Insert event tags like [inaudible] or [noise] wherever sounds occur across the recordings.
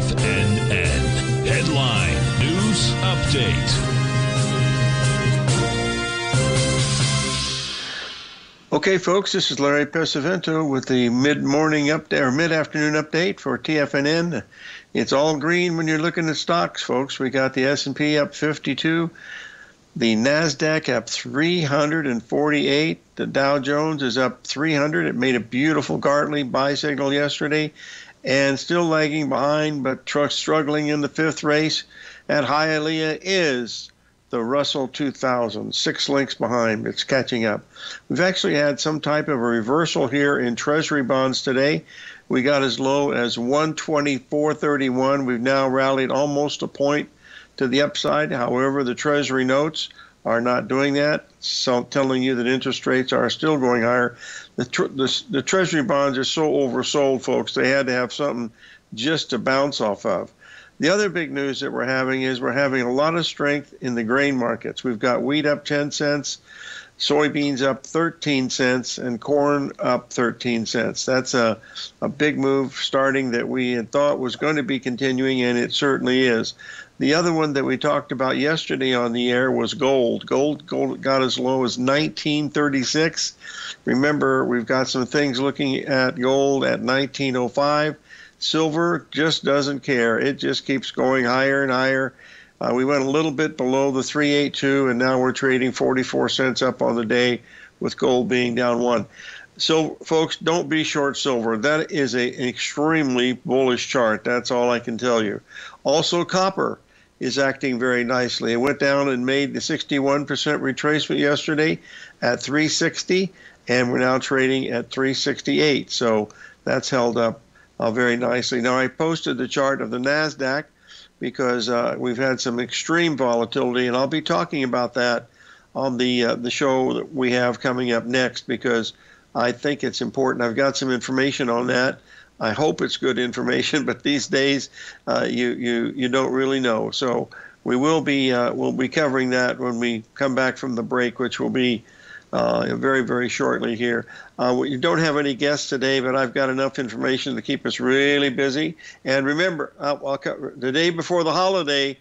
TFNN. Headline News Update. Okay, folks, this is Larry Pesavento with the mid-morning update or mid-afternoon update for TFNN. It's all green when you're looking at stocks, folks. We got the S&P up 52, the Nasdaq up 348, the Dow Jones is up 300. It made a beautiful Gartley buy signal yesterday, and still lagging behind, but truck struggling in the fifth race at Hialeah is the Russell 2000, six links behind. It's catching up. We've actually had some type of a reversal here in Treasury bonds today. We got as low as 124.31. We've now rallied almost a point to the upside. However, the Treasury notes are not doing that, so telling you that interest rates are still going higher. The, the, the Treasury bonds are so oversold, folks, they had to have something just to bounce off of. The other big news that we're having is we're having a lot of strength in the grain markets. We've got wheat up 10 cents, soybeans up 13 cents, and corn up 13 cents. That's a, a big move starting that we had thought was going to be continuing, and it certainly is. The other one that we talked about yesterday on the air was gold. Gold, gold got as low as 1936. Remember, we've got some things looking at gold at 1905. Silver just doesn't care. It just keeps going higher and higher. Uh, we went a little bit below the 382, and now we're trading 44 cents up on the day, with gold being down one. So, folks, don't be short silver. That is a, an extremely bullish chart. That's all I can tell you. Also, copper is acting very nicely. It went down and made the 61% retracement yesterday at 360, and we're now trading at 368. So that's held up uh, very nicely. Now, I posted the chart of the NASDAQ because uh, we've had some extreme volatility, and I'll be talking about that on the, uh, the show that we have coming up next because I think it's important. I've got some information on that. I hope it's good information, [laughs] but these days uh, you, you, you don't really know. So we will be, uh, we'll be covering that when we come back from the break, which will be uh, very, very shortly here. Uh, we don't have any guests today, but I've got enough information to keep us really busy. And remember, uh, the day before the holiday,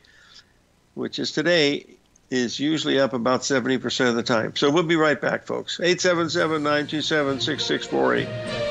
which is today, is usually up about 70% of the time. So we'll be right back, folks. 877 927 6648.